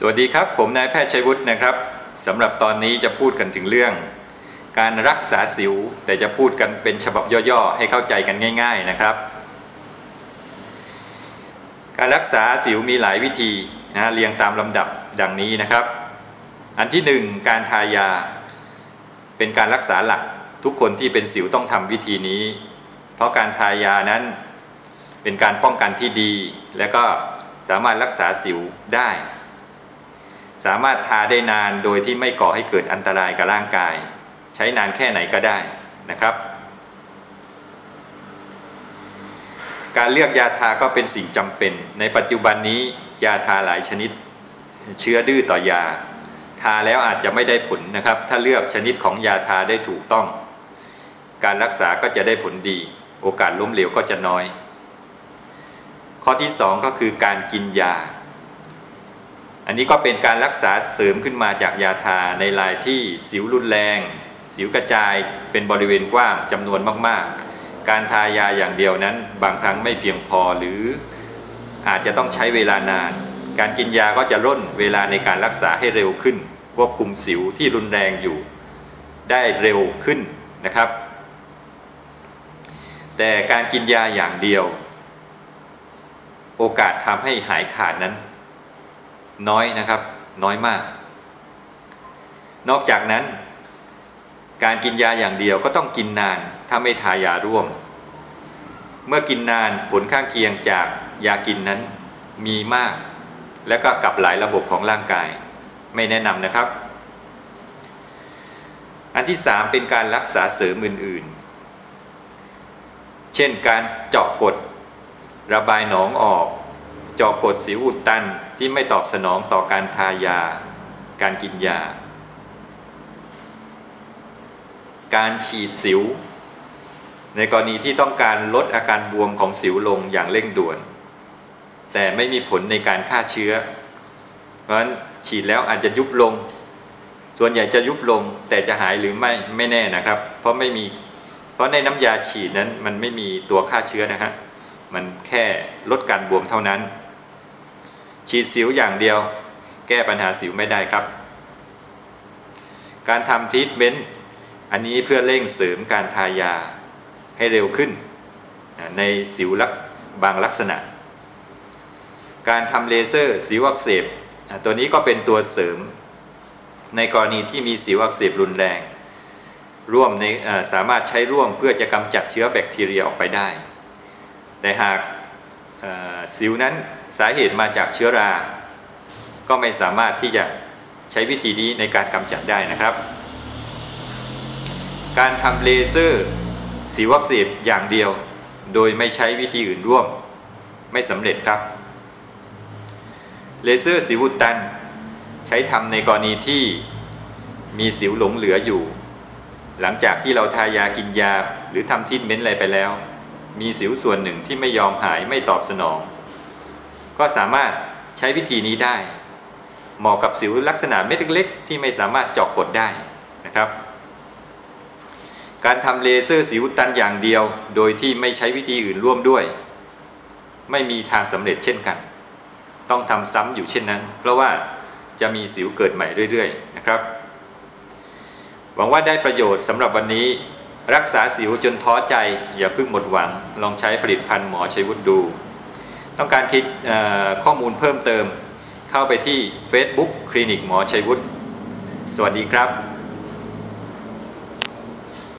สวัสดีครับ ผมนายแพทย์ชัยวุฒินะครับสำหรับตอนนี้จะพูดกันถึงเรื่อง การรักษาสิว แต่จะพูดกันเป็นฉบับย่อๆ ให้เข้าใจกันง่าย ๆนะครับ การรักษาสิวมีหลายวิธีนะเรียงตามลำดับดังนี้นะครับ อันที่หนึ่งการทายา เป็นการรักษาหลักทุกคนที่เป็นสิวต้องทำวิธีนี้ เพราะการทายานั้นเป็นการป้องกันที่ดี และก็สามารถรักษาสิวได้ สามารถทาได้นานโดยที่ไม่ก่อให้เกิดอันตรายกับร่างกาย ใช้นานแค่ไหนก็ได้นะครับ การเลือกยาทาก็เป็นสิ่งจำเป็น ในปัจจุบันนี้ยาทาหลายชนิด เชื้อดื้อต่อยา ทาแล้วอาจจะไม่ได้ผลนะครับ ถ้าเลือกชนิดของยาทาได้ถูกต้อง การรักษาก็จะได้ผลดี โอกาสล้มเหลวก็จะน้อย ข้อที่ 2 ก็คือการกินยา นนี้ก็เป็นการรักษาเสริมขึ้นมาจากยาทาในรายที่สิวรุนแรง สิวกระจายเป็นบริเวณกว้างจำนวนมากๆ การทายาอย่างเดียวนั้นบางครั้งไม่เพียงพอหรืออาจจะต้องใช้เวลานาน การกินยาก็จะร่นเวลาในการรักษาให้เร็วขึ้น ควบคุมสิวที่รุนแรงอยู่ ได้เร็วขึ้นนะครับ แต่การกินยาอย่างเดียว โอกาสทำให้หายขาดนั้น น้อยนะครับ น้อยมาก นอกจากนั้น การกินยาอย่างเดียวก็ต้องกินนาน ถ้าไม่ทายาร่วม เมื่อกินนานผลข้างเคียงจากยากินนั้นมีมาก และก็กับหลายระบบของร่างกาย ไม่แนะนำนะครับ อันที่ 3 เป็นการรักษาเสริมอื่นๆ เช่นการเจาะกดระบายหนองออก จาะกดสิวอุดตันที่ไม่ตอบสนองต่อการทายา การกินยา การฉีดสิว ในกรณีที่ต้องการลดอาการบวมของสิวลงอย่างเร่งด่วน แต่ไม่มีผลในการฆ่าเชื้อ เพราะฉะนั้นฉีดแล้วอาจจะยุบลง ส่วนใหญ่จะยุบลงแต่จะหายหรือไม่ไม่แน่นะครับ เพราะไม่มีเพราะในน้ำยาฉีดนั้นมันไม่มีตัวฆ่าเชื้อนะฮะมันแค่ลดการบวมเท่านั้น ฉีดสิวอย่างเดียว แก้ปัญหาสิวไม่ได้ครับ การทำทรีทเมนต์อันนี้เพื่อเร่งเสริมการทายาให้เร็วขึ้น ในสิวลักบางลักษณะ การทำเลเซอร์สิวอักเสบตัวนี้ก็เป็นตัวเสริม ในกรณีที่มีสิวอักเสบรุนแรง ร่วมในสามารถใช้ร่วมเพื่อจะกำจัดเชื้อแบคทีเรียออกไปได้ แต่หาก สิวนั้นสาเหตุมาจากเชื้อรา ก็ไม่สามารถที่จะใช้วิธีนี้ในการกำจัดได้นะครับ การทำเลเซอร์สีวัคซีนอย่างเดียว โดยไม่ใช้วิธีอื่นร่วม ไม่สำเร็จครับ เลเซอร์สิวอุดตัน ใช้ทำในกรณีที่มีสิวหลงเหลืออยู่ หลังจากที่เราทายากินยาหรือทำทิทเมนต์อะไรไปแล้ว มีสิวส่วนหนึ่งที่ไม่ยอมหายไม่ตอบสนอง ก็สามารถใช้วิธีนี้ได้ เหมาะกับสิวลักษณะเม็ดเล็กๆที่ไม่สามารถเจาะกดได้นะครับ การทำเลเซอร์สิวตันอย่างเดียว โดยที่ไม่ใช้วิธีอื่นร่วมด้วย ไม่มีทางสำเร็จเช่นกัน ต้องทำซ้ำอยู่เช่นนั้น เพราะว่าจะมีสิวเกิดใหม่เรื่อย ๆ นะครับ หวังว่าได้ประโยชน์สำหรับวันนี้ รักษาสิวจนท้อใจ อย่าเพิ่งหมดหวัง ลองใช้ผลิตภัณฑ์หมอชัยวุฒิดู ต้องการคิดข้อมูลเพิ่มเติม เข้าไปที่ Facebook คลินิกหมอชัยวุฒิสวัสดีครับ